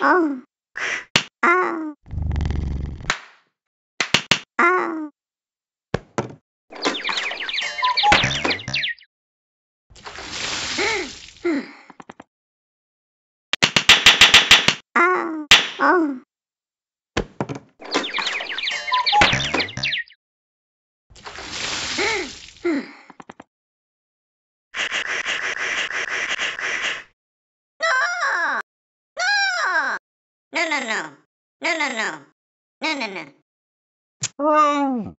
어. 아. 아. 아. 어. 흠. No, no, no. No, no, no. No, no, no. Oh.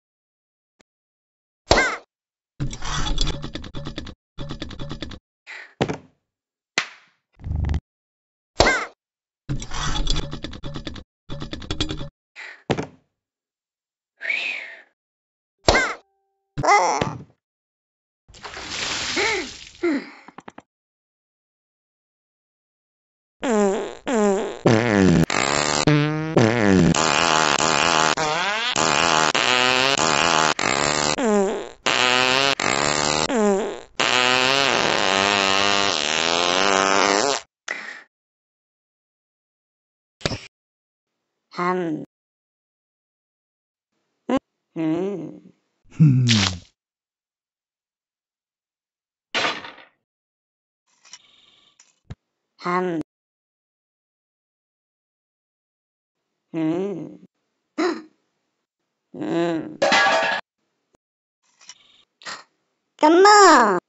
함. 음. Hmm. 함. 음. 음. 잠 嗯。嗯。干嘛